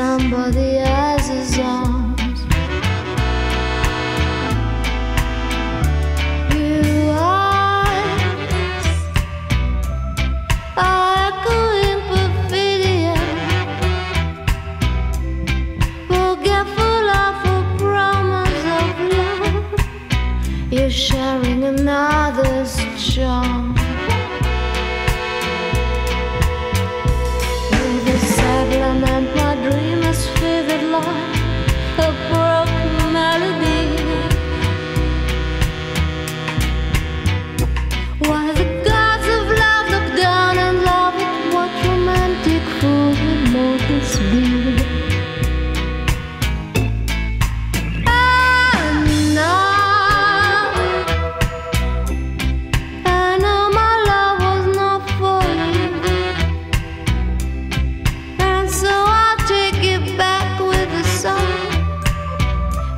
somebody else's arms. You are echoing perfidia, forgetful of a promise of love. You're sharing another's charm.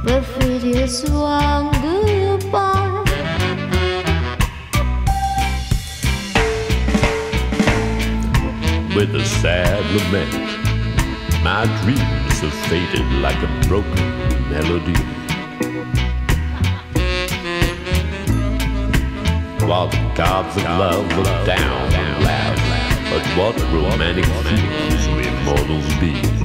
Perfidious one, goodbye. with a sad lament. My dreams have faded like a broken melody. While the gods of love look down and laugh at what romantic fools we mortals be.